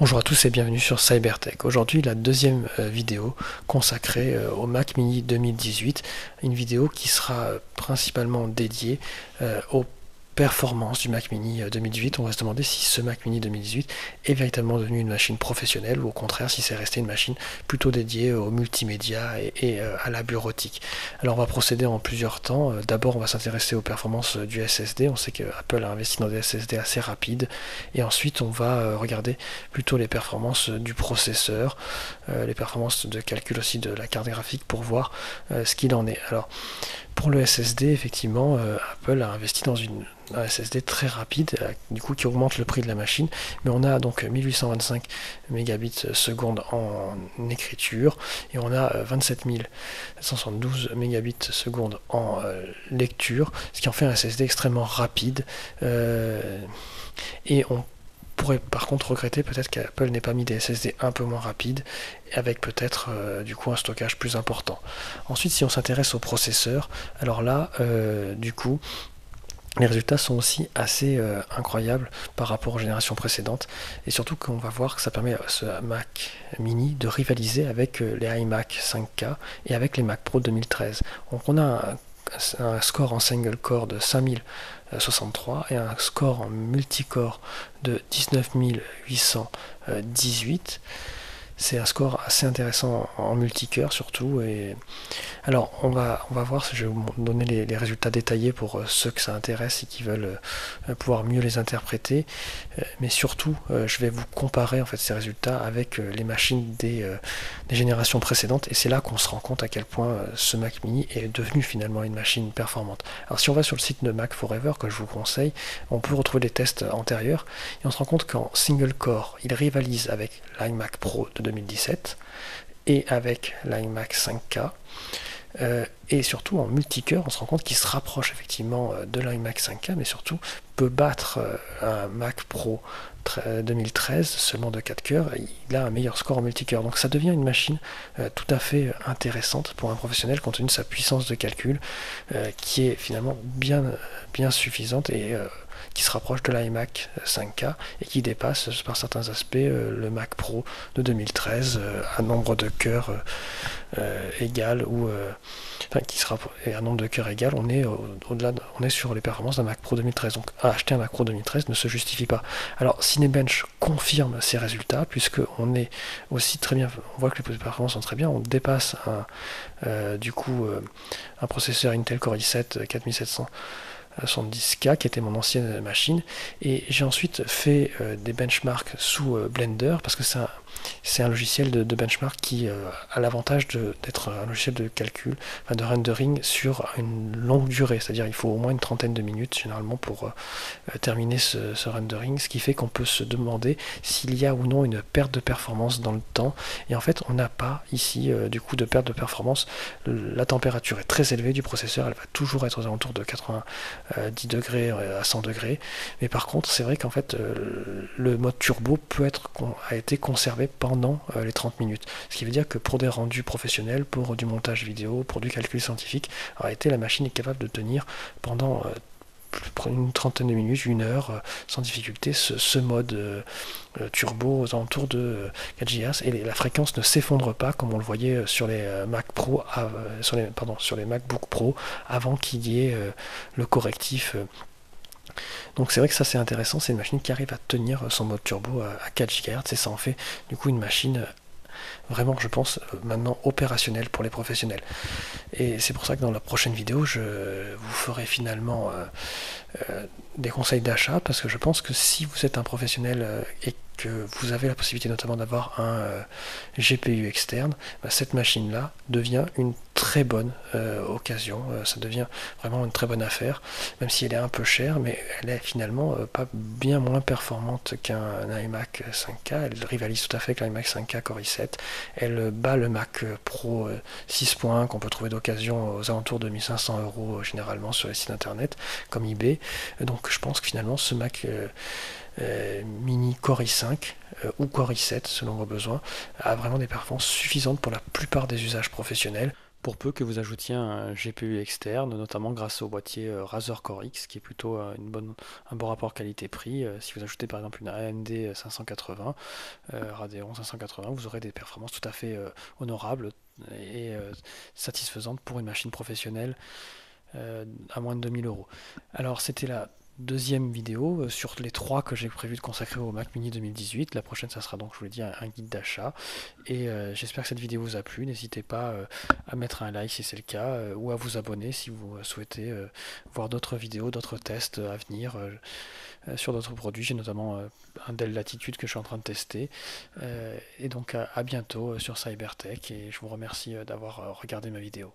Bonjour à tous et bienvenue sur Cybertech. Aujourd'hui, la deuxième euh, vidéo consacrée euh, au Mac Mini 2018, une vidéo qui sera euh, principalement dédiée au performance du Mac Mini 2018, euh, on va se demander si ce Mac Mini 2018 est véritablement devenu une machine professionnelle ou au contraire si c'est resté une machine plutôt dédiée au multimédia et, euh, à la bureautique. Alors on va procéder en plusieurs temps. Euh, d'abord on va s'intéresser aux performances du SSD. On sait que Apple a investi dans des SSD assez rapides. Et ensuite on va regarder plutôt les performances du processeur, les performances de calcul aussi de la carte graphique pour voir ce qu'il en est. Alors pour le SSD, effectivement, Apple a investi dans une un SSD très rapide, euh, du coup qui augmente le prix de la machine. Mais on a donc 1825 mégabits seconde en écriture et on a 27 euh, 772 mégabits seconde en euh, lecture, ce qui en fait un SSD extrêmement rapide. et on pourrait par contre regretter peut-être qu'Apple n'ait pas mis des SSD un peu moins rapides avec peut-être du coup un stockage plus important. Ensuite si on s'intéresse au processeur, alors là du coup les résultats sont aussi assez euh, incroyables par rapport aux générations précédentes et surtout qu'on va voir que ça permet à ce Mac mini de rivaliser avec euh, les iMac 5K et avec les Mac Pro 2013. Donc on a un, score en single core de 5063 et un score en multicore de 19818 c'est un score assez intéressant en multicœur surtout. Et alors on va on va voir si je vais vous donner les, résultats détaillés pour euh, ceux que ça intéresse et qui veulent euh, pouvoir mieux les interpréter. Euh, mais surtout, je vais vous comparer en fait ces résultats avec les machines des, des générations précédentes. Et c'est là qu'on se rend compte à quel point ce Mac Mini est devenu finalement une machine performante. Alors si on va sur le site de Mac Forever que je vous conseille, on peut retrouver des tests antérieurs et on se rend compte qu'en single core, il rivalise avec l'iMac Pro de 2017 et avec l'iMac 5K. Euh, et surtout en multicœur, on se rend compte qu'il se rapproche effectivement euh, de l'iMac 5K, mais surtout peut battre euh, un Mac Pro 2013 seulement de 4 cœurs. Il a un meilleur score en multicœur. Donc ça devient une machine tout à fait intéressante pour un professionnel compte tenu de sa puissance de calcul qui est finalement bien, bien suffisante et qui se rapproche de l'iMac 5K et qui dépasse par certains aspects euh, le Mac Pro de 2013 à nombre de cœurs euh, égal ou enfin qui sera un nombre de cœurs égal, on est au-delà, on est sur les performances d'un Mac Pro 2013. Donc acheter un Mac Pro 2013 ne se justifie pas. Alors Cinebench confirme ces résultats puisque on est aussi très bien, on voit que les performances sont très bien, on dépasse un, euh, du coup un processeur Intel Core i7 4700 70K qui était mon ancienne machine et j'ai ensuite fait euh, des benchmarks sous euh, Blender parce que c'est un, logiciel de, benchmark qui euh, a l'avantage d'être un logiciel de calcul, de rendering sur une longue durée, c'est-à-dire il faut au moins une trentaine de minutes généralement pour euh, terminer ce, rendering, ce qui fait qu'on peut se demander s'il y a ou non une perte de performance dans le temps. Et en fait, on n'a pas ici euh, du coup de perte de performance. La température est très élevée du processeur, elle va toujours être aux alentours de 90 degrés à 100 degrés. Mais par contre, c'est vrai qu'en fait, le mode turbo peut être a été conservé pendant euh, les 30 minutes. Ce qui veut dire que pour des rendus professionnels, pour du montage vidéo, pour du calcul scientifique, en réalité la machine est capable de tenir pendant euh, une trentaine de minutes, une heure, euh, sans difficulté, ce, mode turbo aux alentours de 4 GHz et la fréquence ne s'effondre pas comme on le voyait sur les Mac Pro, sur les, pardon, sur les MacBook Pro avant qu'il y ait le correctif donc c'est vrai que ça c'est intéressant, c'est une machine qui arrive à tenir son mode turbo à 4 GHz et ça en fait du coup une machine euh, vraiment je pense euh, maintenant opérationnelle pour les professionnels. Et c'est pour ça que dans la prochaine vidéo je vous ferai finalement euh, des conseils d'achat parce que je pense que si vous êtes un professionnel et que vous avez la possibilité notamment d'avoir un GPU externe, bah, cette machine là devient une très bonne euh, occasion. Euh, ça devient vraiment une très bonne affaire, même si elle est un peu chère, mais elle est finalement euh, pas bien moins performante qu'un iMac 5K. Elle rivalise tout à fait avec l'iMac 5K Core i7. Elle bat le Mac Pro 6.1 qu'on peut trouver d'occasion aux alentours de 1500 euros généralement sur les sites internet comme eBay. Donc je pense que finalement ce Mac mini Core i5 ou Core i7 selon vos besoins a vraiment des performances suffisantes pour la plupart des usages professionnels pour peu que vous ajoutiez un GPU externe, notamment grâce au boîtier Razer Core X, qui est plutôt bonne, un bon rapport qualité-prix. Si vous ajoutez par exemple une AMD 580, Radeon 580, vous aurez des performances tout à fait honorables et satisfaisantes pour une machine professionnelle à moins de 2000 euros. Alors c'était la deuxième vidéo euh, sur les trois que j'ai prévu de consacrer au Mac Mini 2018. La prochaine, ça sera donc, je vous l'ai dit, un, guide d'achat. Et euh, j'espère que cette vidéo vous a plu. N'hésitez pas euh, à mettre un like si c'est le cas, ou à vous abonner si vous souhaitez voir d'autres vidéos, d'autres tests à venir sur d'autres produits. J'ai notamment un Dell Latitude que je suis en train de tester. et donc à bientôt sur Cybertech et je vous remercie d'avoir regardé ma vidéo.